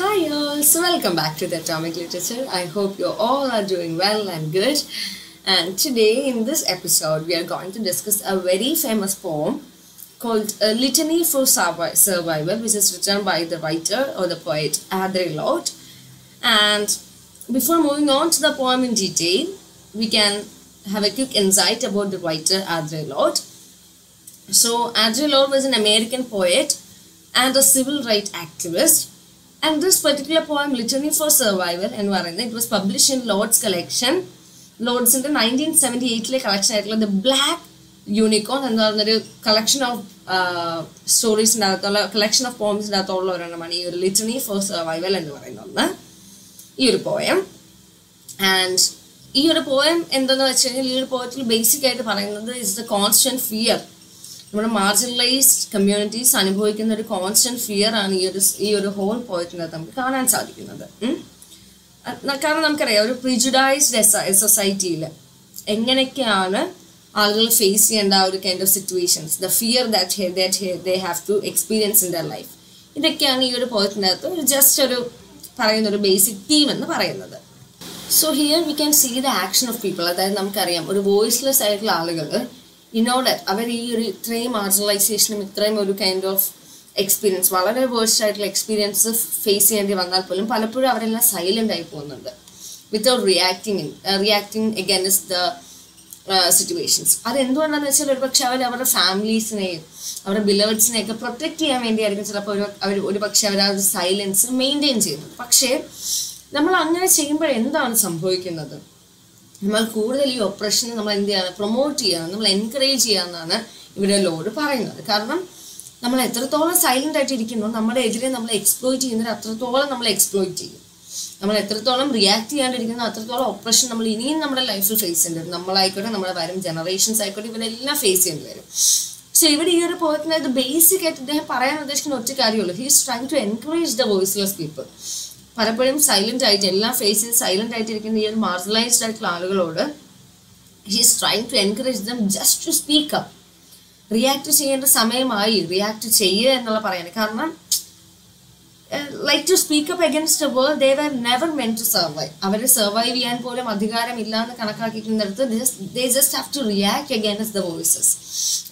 Hi all, so welcome back to the Atomic Literature. I hope you all are doing well and good. And today in this episode, we are going to discuss a very famous poem called A Litany for Survi- Survival, which is written by the writer or the poet Adre Lorde. And before moving on to the poem in detail, we can have a quick insight about the writer Adre Lorde. So, Adre Lorde was an American poet and a civil rights activist. And this particular poem, Litany for Survival, എന്ന് പറയുന്നത് it was publish in Lorde's collection ലോർഡ്സിന്റെ nineteen seventy എയ്റ്റിലെ collection ആയിട്ടുള്ള the black unicorn എന്ന് പറഞ്ഞൊരു collection of സ്റ്റോറീസിന്റെ അകത്തുള്ള collection of പോംസിന്റെ അകത്തുള്ള ഒരെണ്ണമാണ് ഈ ഒരു ലിറ്റണി ഫോർ സർവൈവൽ എന്ന് പറയുന്ന ഒന്ന്. ഈ ഒരു പോയം ആൻഡ് ഈ ഒരു പോയം എന്തെന്ന് വെച്ച് കഴിഞ്ഞാൽ ഈ ഒരു പോയത്തിൽ ബേസിക് ആയിട്ട് പറയുന്നത് ഇസ് ദ കോൺസ്റ്റന്റ് ഫിയർ നമ്മുടെ മാർജിനലൈസ്ഡ് കമ്മ്യൂണിറ്റീസ് അനുഭവിക്കുന്ന ഒരു കോൺസ്റ്റന്റ് ഫിയർ ആണ് ഈ ഒരു ഈ ഒരു ഹോൾ പോയിട്ടുള്ളത് നമുക്ക് കാണാൻ സാധിക്കുന്നത്. കാരണം നമുക്കറിയാം ഒരു പ്രിജുഡൈസ്ഡ് സൊസൈറ്റിയിൽ എങ്ങനെയൊക്കെയാണ് ആളുകൾ ഫേസ് ചെയ്യേണ്ട ആ ഒരു kind of situations the fear that that they have to experience in their life ഇതൊക്കെയാണ് ഈ ഒരു പോയത്തിനകത്ത് ഒരു ജസ്റ്റ് ഒരു പറയുന്ന ഒരു ബേസിക് തീം എന്ന് പറയുന്നത്. So here we can see the action of people അതായത് നമുക്കറിയാം ഒരു വോയിസ്ലെസ് ആയിട്ടുള്ള ആളുകൾ ഇനോർഡർ അവർ ഈ ഒരു ഇത്രയും മാർജിനലൈസേഷനും ഇത്രയും ഒരു കൈൻഡ് ഓഫ് എക്സ്പീരിയൻസ് വളരെ വേഴ്സ്റ്റ് ആയിട്ടുള്ള എക്സ്പീരിയൻസ് ഫേസ് ചെയ്യേണ്ടി വന്നാൽ പോലും പലപ്പോഴും അവരെല്ലാം സൈലന്റ് ആയി പോകുന്നുണ്ട്. Without reacting reacting against the situations അത് എന്തുകൊണ്ടാണെന്ന് വെച്ചാൽ ഒരു പക്ഷെ അവർ അവരുടെ ഫാമിലീസിനെയും അവരുടെ ബിലവഡ്സിനെയൊക്കെ പ്രൊട്ടക്ട് ചെയ്യാൻ വേണ്ടിയായിരിക്കും ചിലപ്പോൾ ഒരു അവർ ഒരു പക്ഷെ അവർ ആ ഒരു സൈലൻസ് മെയിന്റെയിൻ ചെയ്യുന്നത്. പക്ഷേ നമ്മൾ അങ്ങനെ ചെയ്യുമ്പോൾ എന്താണ് സംഭവിക്കുന്നത്? നമ്മൾ കൂടുതൽ ഈ ഒപ്രഷനെ നമ്മൾ എന്ത് ചെയ്യണം പ്രൊമോട്ട് ചെയ്യണം നമ്മൾ എൻകറേജ് ചെയ്യാമെന്നാണ് ഇവിടെ ലോഡ് പറയുന്നത്. കാരണം നമ്മൾ എത്രത്തോളം സൈലന്റ് ആയിട്ട് ഇരിക്കുന്നു നമ്മുടെ എതിരെ നമ്മൾ എക്സ്പ്ലോയിറ്റ് ചെയ്യുന്നത് അത്രത്തോളം നമ്മൾ എക്സ്പ്ലോയിറ്റ് ചെയ്യും. നമ്മൾ എത്രത്തോളം റിയാക്ട് ചെയ്യാണ്ടിരിക്കുന്നു അത്രത്തോളം ഓപ്പറേഷൻ നമ്മൾ ഇനിയും നമ്മുടെ ലൈഫിൽ ഫേസ് ചെയ്യേണ്ടി വരും. നമ്മളായിക്കോട്ടെ നമ്മുടെ വരും ജനറേഷൻസ് ആയിക്കോട്ടെ ഇവരെല്ലാം ഫേസ് ചെയ്യേണ്ടി വരും. സോ ഇവിടെ ഈ ഒരു പോയത്തിനകത്ത് ബേസിക് ആയിട്ട് ഇദ്ദേഹം പറയാൻ ഉദ്ദേശിക്കുന്ന ഒറ്റ കാര്യമുള്ളൂ he's trying to encourage the voiceless people പലപ്പോഴും സൈലന്റ് ആയിട്ട് എല്ലാ ഫേസിലും സൈലന്റ് ആയിട്ടിരിക്കുന്ന ഈ ഒരു മാർജിനലൈസ്ഡ് ആയിട്ടുള്ള ആളുകളോട് he's trying to encourage them just to speak up react ചെയ്യേണ്ട സമയമായി റിയാക്ട് ചെയ്യുക എന്നുള്ള പറയാൻ കാരണം like to speak up against a world they were never meant to survive അവരെ സർവൈവ് ചെയ്യാൻ പോലും അധികാരമില്ല എന്ന് കണക്കാക്കിക്കുന്നിടത്ത് they just have to react against the voices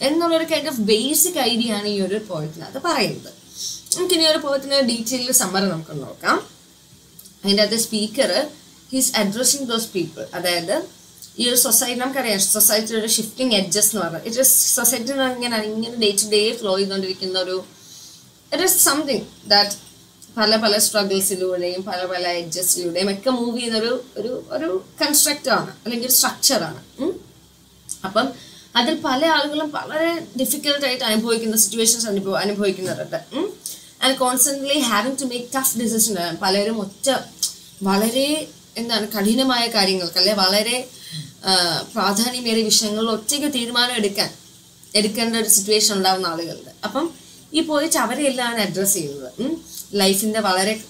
എന്നുള്ളൊരു കൈൻഡ് ഓഫ് ബേസിക് ഐഡിയ ആണ് ഈ ഒരു പോയത്തിനകത്ത് പറയുന്നത്. നമുക്കിനി ഒരു പോയത്തിന് ഡീറ്റെയിൽ സമ്മറി നമുക്ക് നോക്കാം. അതിന്റെ speaker he's addressing those people അതായത് ഈ ഒരു സൊസൈറ്റി നമുക്കറിയാം സൊസൈറ്റിയുടെ ഒരു ഷിഫ്റ്റിംഗ് എഡ്ജസ് എന്ന് പറഞ്ഞാൽ ഇറ്റ് സൊസൈറ്റി ഇങ്ങനെ ഇങ്ങനെ ഡേ ടു ഡേ ഫ്ലോ ചെയ്തുകൊണ്ടിരിക്കുന്ന ഒരു ഇറ്റ് ഇസ് സംതിങ് ദാറ്റ് പല പല സ്ട്രഗിൾസിലൂടെയും പല പല എഡ്ജസ്റ്റിലൂടെയും ഒക്കെ മൂവ് ചെയ്യുന്നൊരു ഒരു ഒരു കൺസ്ട്രക്റ്റാണ് അല്ലെങ്കിൽ ഒരു സ്ട്രക്ചറാണ് അപ്പം അതിൽ പല ആളുകളും വളരെ ഡിഫിക്കൽട്ടായിട്ട് അനുഭവിക്കുന്ന സിറ്റുവേഷൻസ് അനുഭവ അനുഭവിക്കുന്നുണ്ട്. And constantly having to make tough decision പലരും ഒറ്റ വളരെ എന്താണ് കഠിനമായ കാര്യങ്ങൾക്ക് അല്ലെ വളരെ പ്രാധാന്യമേറിയ വിഷയങ്ങളിൽ ഒറ്റയ്ക്ക് തീരുമാനം എടുക്കാൻ എടുക്കേണ്ട ഒരു സിറ്റുവേഷൻ ഉണ്ടാകുന്ന ആളുകളുണ്ട്. അപ്പം ഈ പോയിട്ട് അവരെല്ലാം അഡ്രസ്സ് ചെയ്യുന്നത്. ലൈഫിന്റെ വളരെ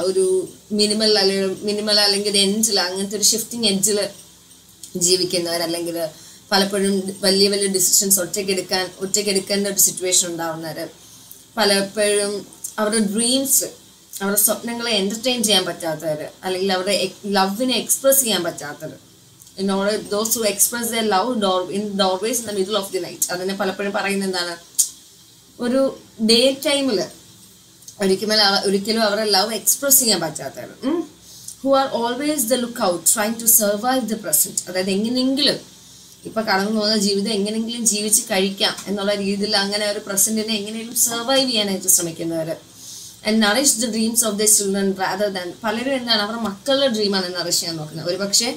ഒരു മിനിമൽ അല്ലെങ്കിൽ മിനിമൽ അല്ലെങ്കിൽ എൻജിൽ അങ്ങനത്തെ ഒരു ഷിഫ്റ്റിംഗ് എഡ്ജിൽ ജീവിക്കുന്നവർ അല്ലെങ്കിൽ പലപ്പോഴും വലിയ വലിയ ഡിസിഷൻസ് ഒറ്റയ്ക്ക് എടുക്കാൻ ഒറ്റയ്ക്ക് എടുക്കേണ്ട ഒരു സിറ്റുവേഷൻ ഉണ്ടാവുന്നവർ പലപ്പോഴും അവരുടെ ഡ്രീംസ് അവരുടെ സ്വപ്നങ്ങളെ എന്റർടൈൻ ചെയ്യാൻ പറ്റാത്തവർ അല്ലെങ്കിൽ അവരുടെ ലവിനെ എക്സ്പ്രസ് ചെയ്യാൻ പറ്റാത്തവർ in those to express the love door in doorways in the middle of the night അതിനെ പലപ്പോഴും പറയുന്നത് എന്താണ്? ഒരു ഡേ ടൈമിൽ ഒരിക്കലും ഒരിക്കലും അവരുടെ ലവ് എക്സ്പ്രസ് ചെയ്യാൻ പറ്റാത്തവർ who are always the look out trying to survive the present അതായത് എങ്ങനെയെങ്കിലും ഇപ്പൊ കടന്നു പോകുന്ന ജീവിതം എങ്ങനെയെങ്കിലും ജീവിച്ച് കഴിക്കാം എന്നുള്ള രീതിയിൽ അങ്ങനെ ഒരു പ്രസന്റിനെ എങ്ങനെയെങ്കിലും സർവൈവ് ചെയ്യാനായിട്ട് ശ്രമിക്കുന്നവര്. And nourish the dreams of the children rather than പലരും എന്താണ് അവരുടെ മക്കളുടെ ഡ്രീമാണ് നറിഷ് ചെയ്യാൻ നോക്കുന്നത്. ഒരു പക്ഷേ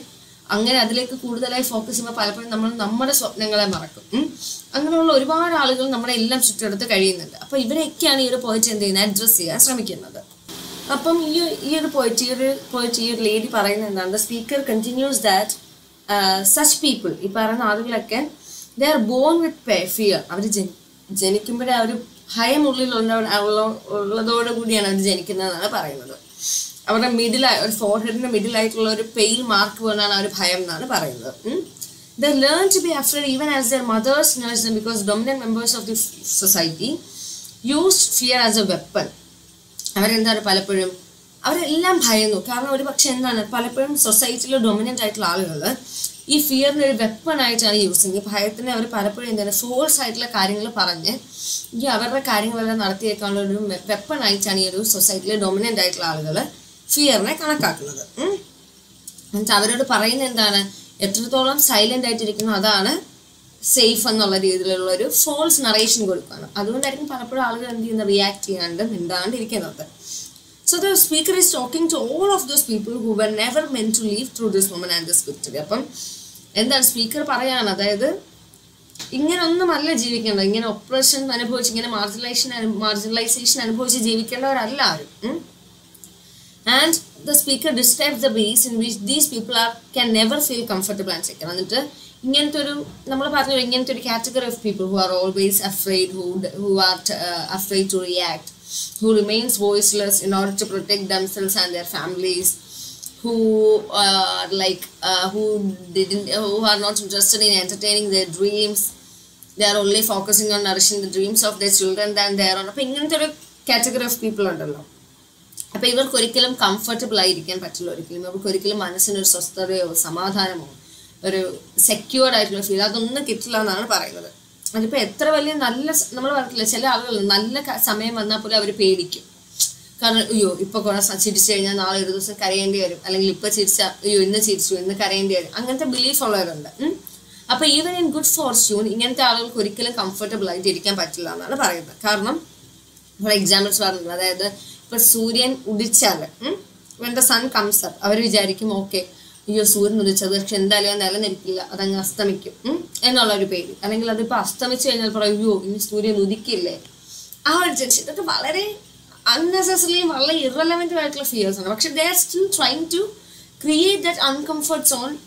അങ്ങനെ അതിലേക്ക് കൂടുതലായി ഫോക്കസ് ചെയ്യുമ്പോൾ പലപ്പോഴും നമ്മൾ നമ്മുടെ സ്വപ്നങ്ങളെ മറക്കും. അങ്ങനെയുള്ള ഒരുപാട് ആളുകൾ നമ്മുടെ എല്ലാം ചുറ്റെടുത്ത് കഴിയുന്നുണ്ട്. അപ്പോൾ ഇവരെയൊക്കെയാണ് ഈ ഒരു പോയിറ്റ് എന്ത് ചെയ്യുന്നത്? അഡ്രസ്സ് ചെയ്യാൻ ശ്രമിക്കുന്നത്. അപ്പം ഈ ഈ ഒരു പോയിറ്റ് ഈ ഒരു പോയിറ്റ് ഈ ഒരു ലേഡി പറയുന്നത് എന്താണ്? The speaker continues that such people ഈ പറയുന്ന ആളുകളൊക്കെ they are born with fear അവർ ജനിക്കുമ്പോഴേ ആ ഒരു ഭയം ഉള്ളിൽ ഉള്ളതോടു കൂടിയാണ് അവർ ജനിക്കുന്നതെന്നാണ് പറയുന്നത്. അവരുടെ മിഡിലായി ഒരു ഫോർഹെഡിന്റെ മിഡിലായിട്ടുള്ള ഒരു പെയിൽ മാർക്ക് വേണമെന്നാണ് അവർ ഭയം എന്നാണ് പറയുന്നത്. The learn to be afraid even as their mothers nurse because dominant members of the society use fear as a weapon അവരെന്താണ് പലപ്പോഴും അവരെല്ലാം ഭയന്നു. കാരണം ഒരു പക്ഷെ എന്താണ് പലപ്പോഴും സൊസൈറ്റിയിൽ ഡൊമിനന്റ് ആയിട്ടുള്ള ആളുകൾ ഈ ഫിയറിനെ ഒരു വെപ്പൺ ആയിട്ടാണ് യൂസ് ചെയ്യുന്നത് ഈ ഭയത്തിനെ അവർ പലപ്പോഴും എന്താണ് ഫോഴ്സ് ആയിട്ടുള്ള കാര്യങ്ങൾ പറഞ്ഞ് ഈ അവരുടെ കാര്യങ്ങളെല്ലാം നടത്തിയേക്കാനുള്ള ഒരു വെപ്പൺ ആയിട്ടാണ് ഈ ഒരു സൊസൈറ്റിയിലെ ഡൊമിനന്റ് ആയിട്ടുള്ള ആളുകൾ ഫിയറിനെ കണക്കാക്കുന്നത്. എന്നിട്ട് അവരോട് പറയുന്ന എന്താണ്? എത്രത്തോളം സൈലന്റ് ആയിട്ടിരിക്കുന്നു അതാണ് സേഫ് എന്നുള്ള രീതിയിലുള്ള ഒരു ഫോൾസ് നറേഷൻ കൊടുക്കുകയാണ്. അതുകൊണ്ടായിരിക്കും പലപ്പോഴും ആളുകൾ എന്ത് ചെയ്യുന്നത്? റിയാക്ട് ചെയ്യാണ്ട് മിണ്ടാണ്ടിരിക്കുന്നത്. So the speaker is talking to all of those people who were never meant to leave through this woman and this victory അപ്പം എന്താണ് സ്പീക്കർ പറയാണ്? അതായത് ഇങ്ങനെ ഒന്നുമല്ല ജീവിക്കേണ്ടത്. ഇങ്ങനെ ഒപ്രഷൻ അനുഭവിച്ച് ഇങ്ങനെ മാർജിനലൈസേഷൻ മാർജിനലൈസേഷൻ അനുഭവിച്ച് ജീവിക്കേണ്ടവരല്ല ആരും and the speaker describe the base in which these people are can never feel comfortable and second എന്നിട്ട് ഇങ്ങനത്തെ ഒരു നമ്മൾ പറഞ്ഞു ഇങ്ങനത്തെ ഒരു category of people who are always afraid who who are afraid to react who remains voiceless in order to protect themselves and their families who are like uh, who didn't who are not interested in entertaining their dreams they are only focusing on nourishing the dreams of their children than their own അപ്പോൾ ഇങ്ങനത്തെ ഒരു category of people ഉണ്ടല്ലോ അപ്പൊ ഇവർക്ക് ഒരിക്കലും comfortable ആയിരിക്കാൻ പറ്റില്ല ഒരിക്കലും ഇവർക്ക് ഒരിക്കലും മനസ്സിനൊരു സ്വസ്ഥതയോ സമാധാനമോ ഒരു സെക്യൂർഡ് ആയിട്ടുള്ള ഫീൽ അതൊന്നും കിട്ടില്ല എന്നാണ് പറയുന്നത് അതിപ്പോ എത്ര വലിയ നല്ല നമ്മൾ പറഞ്ഞില്ല ചില ആളുകൾ നല്ല സമയം വന്നാൽ പോലും അവർ പേടിക്കും. കാരണം അയ്യോ ഇപ്പൊ ചിരിച്ചു കഴിഞ്ഞാൽ നാളെ ഒരു ദിവസം കരയേണ്ടി വരും. അല്ലെങ്കിൽ ഇപ്പൊ ചിരിച്ച അയ്യോ ഇന്ന് ചിരിച്ചു ഇന്ന് കരയേണ്ടി വരും. അങ്ങനത്തെ ബിലീഫ് ഉള്ളവരുണ്ട്. അപ്പൊ ഈവൻ ഇൻ ഗുഡ് ഫോർച്യൂൺ ഇങ്ങനത്തെ ആളുകൾക്ക് ഒരിക്കലും കംഫർട്ടബിൾ ആയിട്ട് ഇരിക്കാൻ പറ്റില്ല എന്നാണ് പറയുന്നത്. കാരണം ഫോർ എക്സാമ്പിൾസ് പറഞ്ഞത് അതായത് ഇപ്പൊ സൂര്യൻ ഉദിച്ചാൽ സൺ കംസ് അപ്പ് അവർ വിചാരിക്കും ഓക്കെ അയ്യോ സൂര്യൻ ഉദിച്ചത് പക്ഷെ എന്തായാലും അത് നിലനിൽക്കില്ല. അതങ്ങ് അസ്തമിക്കും. എന്നുള്ള ഒരു പേടി. അല്ലെങ്കിൽ അതിപ്പോ അസ്തമിച്ചു കഴിഞ്ഞാൽ പറയും അയ്യോ ഇനി സൂര്യൻ ഉദിക്കില്ലേ? ആ ഒരു ടെൻഷൻ ഇതൊക്കെ വളരെ അൺനെസസറിലി വളരെ ഇറലവെന്റ് ആയിട്ടുള്ള ഫിയേഴ്സ് ആണ്. പക്ഷെ they are still trying to create that uncomfort zone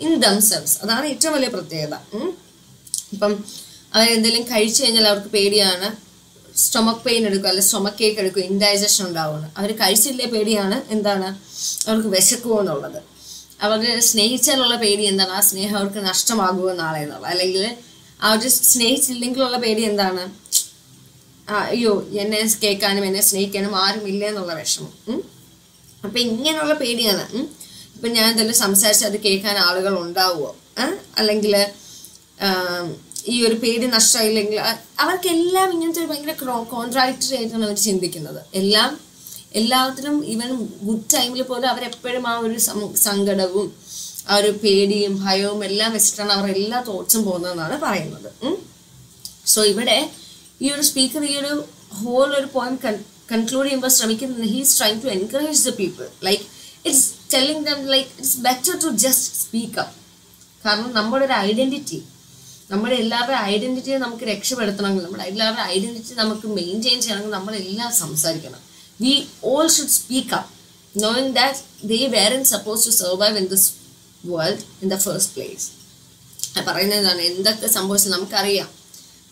in themselves അതാണ് ഏറ്റവും വലിയ പ്രത്യേകത. ഇപ്പം അവരെന്തെങ്കിലും കഴിച്ചു കഴിഞ്ഞാൽ അവർക്ക് പേടിയാണ് സ്റ്റൊമക് പെയിൻ എടുക്കും അല്ലെങ്കിൽ സ്റ്റൊമക് കേക്ക് എടുക്കും ഇൻഡൈജഷൻ ഉണ്ടാവുകയാണ്. അവർ കഴിച്ചില്ലേ പേടിയാണ്? എന്താണ്? അവർക്ക് വിശക്കുമോ എന്നുള്ളത് അവർ സ്നേഹിച്ചാലുള്ള പേടി എന്താണ്? ആ സ്നേഹം അവർക്ക് നഷ്ടമാകുമോ നാളെ എന്നുള്ള അല്ലെങ്കിൽ അവർ സ്നേഹിച്ചില്ലെങ്കിലുള്ള പേടി എന്താണ്? അയ്യോ എന്നെ കേൾക്കാനും എന്നെ സ്നേഹിക്കാനും ആരും ഇല്ല എന്നുള്ള വിഷമം. അപ്പൊ ഇങ്ങനെയുള്ള പേടിയാണ്. ഇപ്പൊ ഞാൻ എന്തെങ്കിലും സംസാരിച്ച് അത് കേൾക്കാൻ ആളുകൾ ഉണ്ടാവുമോ അല്ലെങ്കിൽ ഈ ഒരു പേടി നഷ്ടമായില്ലെങ്കിൽ അവർക്കെല്ലാം ഇങ്ങനത്തെ ഒരു ഭയങ്കര കോൺട്രാക്ടറി ആയിട്ടാണ് അവർ ചിന്തിക്കുന്നത്. എല്ലാം എല്ലാത്തിനും ഈവൻ ഗുഡ് ടൈമിൽ പോലും അവരെപ്പോഴും ആ ഒരു സങ്കടവും ആ ഒരു പേടിയും ഭയവും എല്ലാം വെച്ചിട്ടാണ് അവർ എല്ലാ തോട്ട്സും പോകുന്നതെന്നാണ് പറയുന്നത്. സോ ഇവിടെ ഈ ഒരു സ്പീക്കർ ഈ ഒരു ഹോൾ ഒരു പോയിന്റ് കൺക്ലൂഡ് ചെയ്യുമ്പോൾ ശ്രമിക്കുന്നത് he's trying to encourage the people like it's telling them like it's better to just speak up കാരണം നമ്മുടെ ഒരു ഐഡന്റിറ്റി നമ്മുടെ എല്ലാവരുടെ ഐഡന്റിറ്റിയെ നമുക്ക് രക്ഷപ്പെടുത്തണമെങ്കിൽ നമ്മുടെ എല്ലാവരുടെ ഐഡന്റിറ്റി നമുക്ക് മെയിന്റെയിൻ ചെയ്യണമെങ്കിൽ നമ്മളെല്ലാം സംസാരിക്കണം. We should speak up knowing that they weren't supposed to survive in this world world in the first place പറയുന്നത് എന്താണ്? എന്തൊക്കെ സംഭവിച്ചത് നമുക്കറിയാം.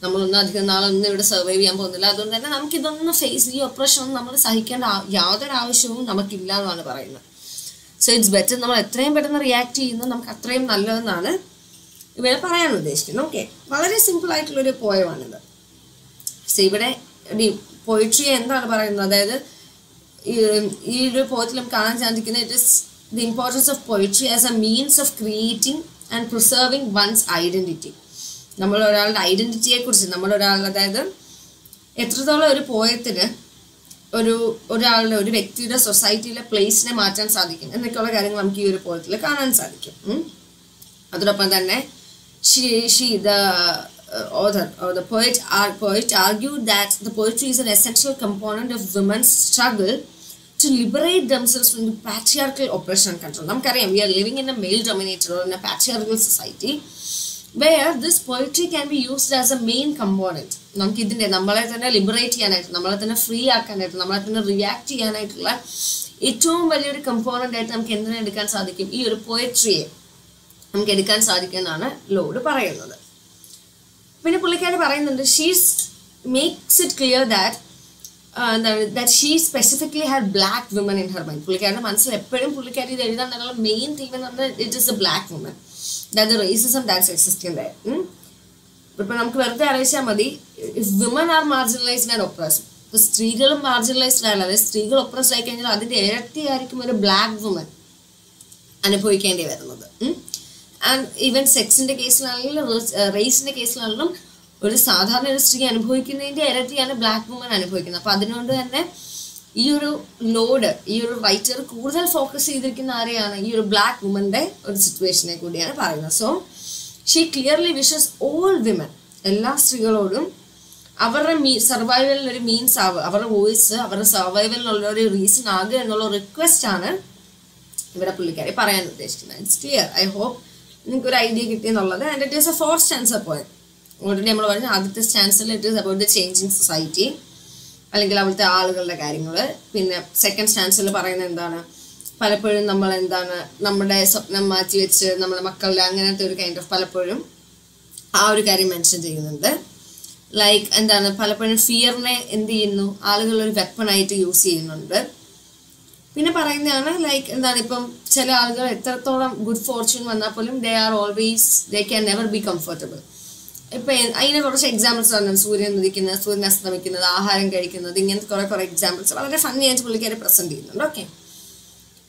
നമ്മളൊന്നും അധികം നാളൊന്നും ഇവിടെ സർവൈവ് ചെയ്യാൻ പോകുന്നില്ല. അതുകൊണ്ട് തന്നെ നമുക്ക് ഇതൊന്നും ഫേസ് ഈ ഓപ്പറേഷൻ ഒന്നും നമ്മൾ സഹിക്കേണ്ട യാതൊരു ആവശ്യവും നമുക്കില്ല എന്നാണ് പറയുന്നത്. സോ ഇറ്റ്സ് ബെറ്റർ നമ്മൾ എത്രയും പെട്ടെന്ന് റിയാക്ട് ചെയ്യുന്നു. നമുക്ക് അത്രയും നല്ലതെന്നാണ് ഇവിടെ പറയാൻ ഉദ്ദേശിക്കുന്നത്. ഓക്കെ വളരെ സിമ്പിൾ ആയിട്ടുള്ളൊരു പോയമാണിത് സോ ഇവിടെ പോയിട്രി എന്താണ് പറയുന്നത്? അതായത് ഈ- ഒരു പോയത്തിൽ നമുക്ക് കാണാൻ സാധിക്കുന്നത് it is the importance of poetry as a means of creating and preserving one's identity നമ്മൾ ഒരാളുടെ ഐഡന്റിറ്റിയെ കുറിച്ച് നമ്മൾ ഒരാളുടെ അതായത് എത്രത്തോളം ഒരു പോയത്തിന് ഒരു ഒരാളുടെ ഒരു വ്യക്തിയുടെ സൊസൈറ്റിയിലെ പ്ലേസിനെ മാറ്റാൻ സാധിക്കും എന്നൊക്കെയുള്ള കാര്യങ്ങൾ നമുക്ക് ഈ ഒരു പോയത്തിൽ കാണാൻ സാധിക്കും. അതോടൊപ്പം തന്നെ she she uh, author or the poet poet argued that the poetry is an essential component of women's struggle to liberate themselves from the patriarchal oppression and control നമുക്കറിയാം we are living in a male dominated or in a patriarchal society where this poetry can be used as a main component നമുക്ക് ഇതിന്റെ നമ്മളെ തന്നെ liberate ചെയ്യാനായിട്ട് നമ്മളെ തന്നെ free ആക്കാനായിട്ട് നമ്മളെ തന്നെ റിയാക്ട് ചെയ്യാനായിട്ടുള്ള ഏറ്റവും വലിയൊരു കമ്പോണന്റ് ആയിട്ട് നമുക്ക് എന്തിനെടുക്കാൻ സാധിക്കും ഈ ഒരു പോയട്രിയെ നമുക്ക് എടുക്കാൻ സാധിക്കുമെന്നാണ് ലോഡ് പറയുന്നത് പിന്നെ പുള്ളിക്കാരി പറയുന്നുണ്ട് she's makes it clear that എന്താണ് that she specifically had black women in her mind പുള്ളിക്കാരുടെ മനസ്സിൽ എപ്പോഴും പുള്ളിക്കാരി ഇത് എഴുതാൻ നല്ല മെയിൻ തീം എന്ന് പറഞ്ഞാൽ it is a black woman that racism that's existing ഇപ്പൊ നമുക്ക് വെറുതെ അറിയിച്ചാൽ മതി if women are marginalised and oppress ഇപ്പൊ സ്ത്രീകളും മാർജിനലൈസ്ഡ് ആണ് അതായത് സ്ത്രീകൾ ഒപ്രസ്ഡ് ആയി കഴിഞ്ഞാൽ അതിന്റെ ഇരട്ടിയായിരിക്കും ഒരു ബ്ലാക്ക് വുമൻ അനുഭവിക്കേണ്ടി വരുന്നത്. ആൻഡ് ഈവൻ സെക്സിന്റെ കേസിലാണെങ്കിലും റേസിന്റെ കേസിലാണെങ്കിലും ഒരു സാധാരണ ഒരു സ്ത്രീ അനുഭവിക്കുന്നതിന്റെ ഇരട്ടിയാണ് ബ്ലാക്ക് വുമൻ അനുഭവിക്കുന്നത്. അപ്പൊ അതിനുകൊണ്ട് തന്നെ ഈ ഒരു ലോഡ് ഈ ഒരു റൈറ്റർ കൂടുതൽ ഫോക്കസ് ചെയ്തിരിക്കുന്ന ആരെയാണ്? ഈ ഒരു ബ്ലാക്ക് വുമന്റെ ഒരു സിറ്റുവേഷനെ കൂടിയാണ് പറയുന്നത്. So she clearly wishes all women എല്ലാ സ്ത്രീകളോടും അവരുടെ മീ സർവൈവലിന് ഒരു മീൻസ് ആവുക അവരുടെ വോയിസ് അവരുടെ സർവൈവലിനുള്ള ഒരു റീസൺ ആകുക എന്നുള്ള റിക്വസ്റ്റ് ആണ് ഇവിടെ പുള്ളിക്കാരി പറയാൻ ഉദ്ദേശിക്കുന്നത്. ഇറ്റ്സ് ക്ലിയർ ഐ ഹോപ്പ് നിങ്ങൾക്ക് ഒരു idea കിട്ടിയെന്നുള്ളത്. And it is a four stance അപ്പോൾ ഓൾറെഡി നമ്മൾ പറഞ്ഞു ആദ്യത്തെ സ്റ്റാൻസിൽ it is about the changing society അല്ലെങ്കിൽ അവിടുത്തെ ആളുകളുടെ കാര്യങ്ങൾ പിന്നെ സെക്കൻഡ് സ്റ്റാൻസിൽ പറയുന്നത് എന്താണ്? പലപ്പോഴും നമ്മൾ എന്താണ്? നമ്മുടെ സ്വപ്നം മാറ്റി വെച്ച് നമ്മുടെ മക്കളുടെ അങ്ങനത്തെ ഒരു കൈൻഡ് ഓഫ് പലപ്പോഴും ആ ഒരു കാര്യം മെൻഷൻ ചെയ്യുന്നുണ്ട്. ലൈക്ക് എന്താണ്? പലപ്പോഴും ഫിയറിനെ എന്ത് ചെയ്യുന്നു? ആളുകൾ ഒരു വെപ്പണായിട്ട് യൂസ് ചെയ്യുന്നുണ്ട്. പിന്നെ പറയുന്നതാണ് ലൈക്ക് എന്താണ് ഇപ്പം ചില ആളുകൾ എത്രത്തോളം ഗുഡ് ഫോർച്യൂൺ വന്നാൽ പോലും they are always they can never be comfortable ഇപ്പൊ അതിനെ കുറച്ച് എക്സാമ്പിൾസ് പറഞ്ഞു സൂര്യൻ ഉദിക്കുന്നത് സൂര്യൻ അസ്തമിക്കുന്നത് ആഹാരം കഴിക്കുന്നത് ഇങ്ങനത്തെ കുറെ കുറെ എക്സാമ്പിൾസ് വളരെ ഫണ്ണി ആയിട്ട് പുള്ളിക്കാരെ പ്രസന്റ് ചെയ്യുന്നുണ്ട്. Okay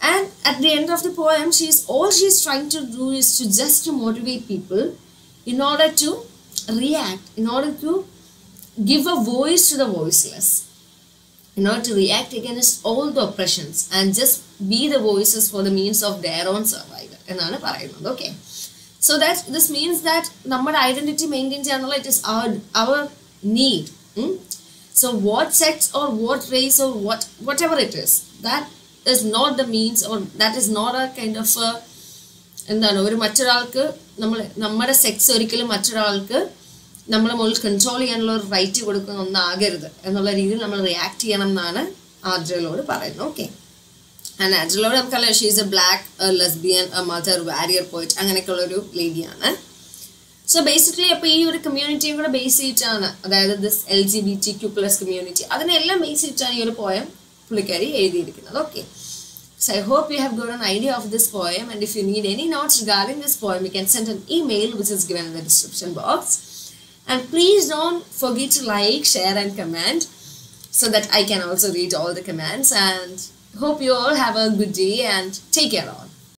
and at the end of the poem she's all she's trying to do is to just to motivate people in order to react in order to give a voice to the voiceless. Order to react against all the oppressions and just be the voices for the means of their own survival എന്നാണ് പറയുന്നത്. Okay so that this means that നമ്മുടെ identity maintain ചെയ്യാനുള്ള it is our our need so what sex or what race or what whatever it is that is not the means or that is not a kind of എന്താണ് ഒരു മറ്റൊരാൾക്ക് നമ്മൾ നമ്മുടെ sex ഒരിക്കലും മറ്റൊരാൾക്ക് നമ്മളെ മുകളിൽ കൺട്രോൾ ചെയ്യാനുള്ള ഒരു റൈറ്റ് കൊടുക്കുന്ന ഒന്നാകരുത് എന്നുള്ള രീതിയിൽ നമ്മൾ റിയാക്ട് ചെയ്യണം എന്നാണ് ആദ്രലോട് പറയുന്നത്. ഓക്കെ ആൻഡ് ആദ്രലോട് നമുക്കറിയാം she's a black lesbian mother warrior poet അങ്ങനെയൊക്കെയുള്ള ഒരു ലേഡിയാണ് സോ ബേസിക്കലി അപ്പോൾ ഈ ഒരു കമ്മ്യൂണിറ്റിയും കൂടെ ബേസ് ചെയ്തിട്ടാണ് അതായത് this L G B T Q plus community അതിനെല്ലാം ബേസ് ചെയ്തിട്ടാണ് ഈ ഒരു പോയം പുള്ളിക്കാരി എഴുതിയിരിക്കുന്നത്. Okay so I hope you have got an idea of this poem and if you need any notes regarding this poem, you can send an email which is given in the description box. And please don't forget to like, share and comment so that I can also read all the comments and hope you all have a good day and take care all.